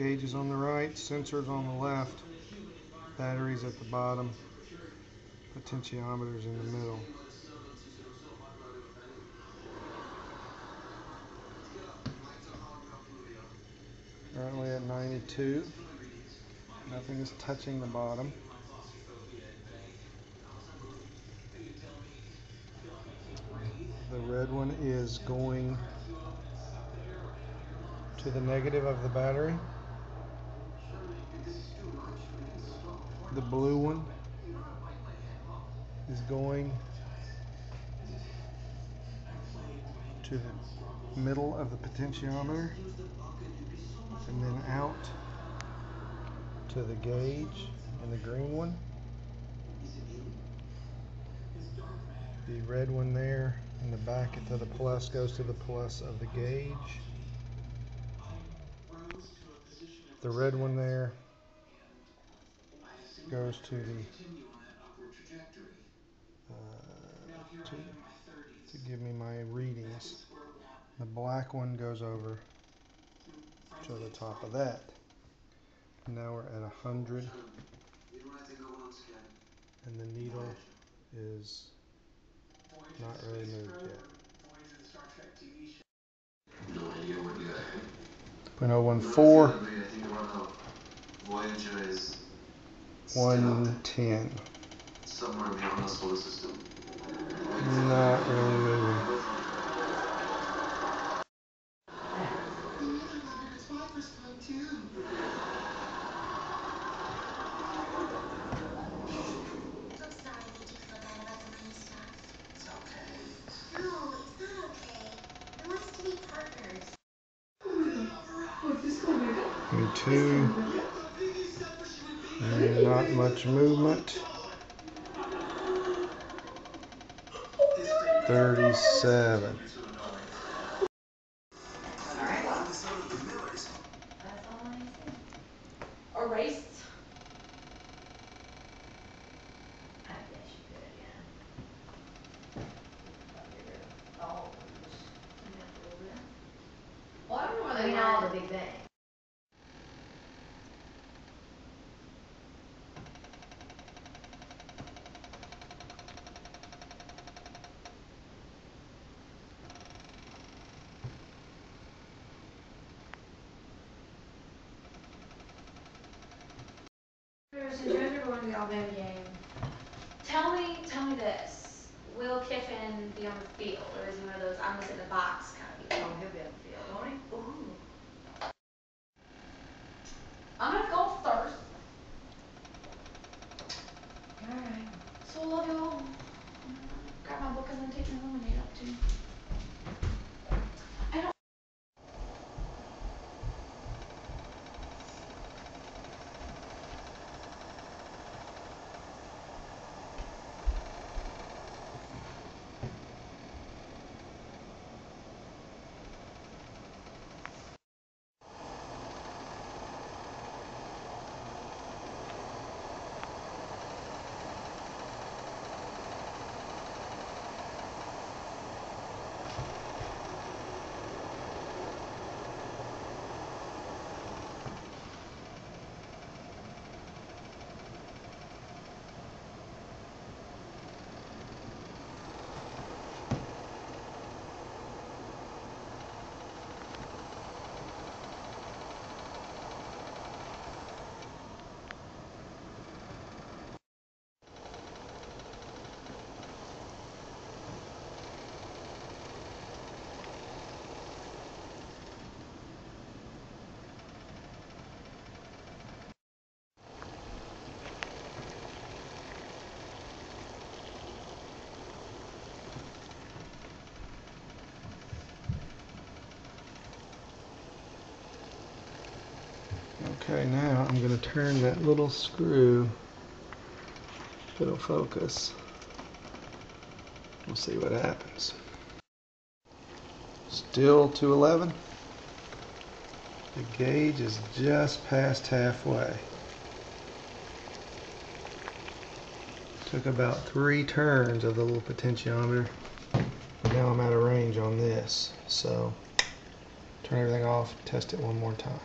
Gauges on the right, sensors on the left, batteries at the bottom, potentiometers in the middle. Currently at 92. Nothing is touching the bottom. The red one is going to the negative of the battery. The blue one is going to the middle of the potentiometer and then out to the gauge and the green one. The red one there in the back to the plus goes to the plus of the gauge. The red one there goes to the uh, to, to give me my readings. The black one goes over to the top of that. Now we're at a hundred. And the needle is not really moved yet. No idea what you got. Point oh one four. I Voyager is one ten. Somewhere beyond the solar system. Not really moving. Me too. And not much movement. 37. Erased. I guess you could, yeah. Oh, Probably get rid of all of them, just clean up a little bit. Well, I don't know where they mean, all the big things. Since you guys are going to the game, Tell me, tell me this, will Kiffin be on the field, or is he one of those, I'm sit in the box kind of oh, people? he'll be on the field, won't he? Ooh. I'm gonna go first, Alright. so I love y'all. Grab my book and then take my lemonade up too. I don't. Now I'm going to turn that little screw. If it'll focus. We'll see what happens. Still 211. The gauge is just past halfway. Took about three turns of the little potentiometer. Now I'm out of range on this. So turn everything off, test it one more time.